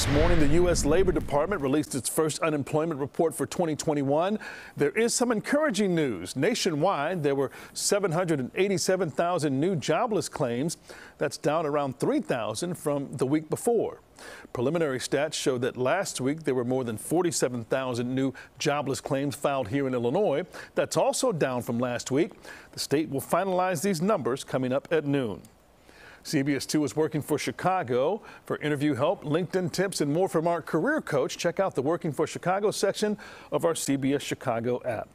This morning, the U.S. Labor Department released its first unemployment report for 2021. There is some encouraging news. Nationwide, there were 787,000 new jobless claims. That's down around 3,000 from the week before. Preliminary stats show that last week there were more than 47,000 new jobless claims filed here in Illinois. That's also down from last week. The state will finalize these numbers coming up at noon. CBS 2 is working for Chicago. For interview help, LinkedIn tips, and more from our career coach, check out the Working for Chicago section of our CBS Chicago app.